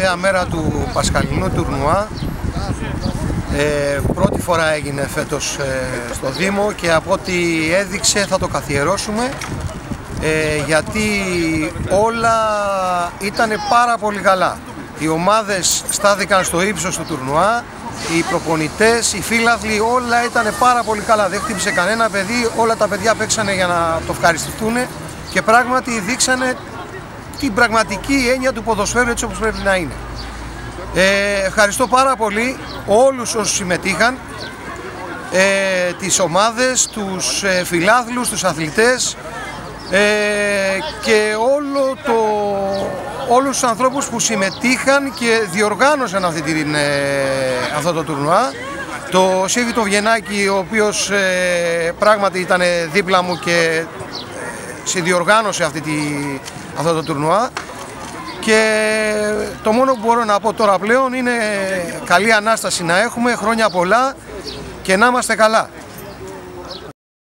τελευταία μέρα του Πασχαλινού τουρνουά. Ε, πρώτη φορά έγινε φέτος ε, στο Δήμο και από ό,τι έδειξε θα το καθιερώσουμε ε, γιατί όλα ήταν πάρα πολύ καλά. Οι ομάδες στάθηκαν στο ύψος του τουρνουά, οι προπονητές, οι φίλαθλοι, όλα ήταν πάρα πολύ καλά. Δεν χτύπησε κανένα παιδί, όλα τα παιδιά παίξανε για να το ευχαριστηθούν και πράγματι δείξανε την πραγματική έννοια του ποδοσφαίρου έτσι όπως πρέπει να είναι. Ε, ευχαριστώ πάρα πολύ όλους όσους συμμετείχαν, ε, τις ομάδες, τους ε, φιλάθλους, τους αθλητές ε, και όλο το, όλους τους ανθρώπους που συμμετείχαν και διοργάνωσαν αυτή την, ε, αυτό το τουρνουά. Το Σίβι το Βιενάκη, ο οποίος ε, πράγματι ήταν δίπλα μου και συνδιοργάνωσε αυτή τη, αυτό το τουρνουά και το μόνο που μπορώ να πω τώρα πλέον είναι καλή Ανάσταση να έχουμε, χρόνια πολλά και να είμαστε καλά.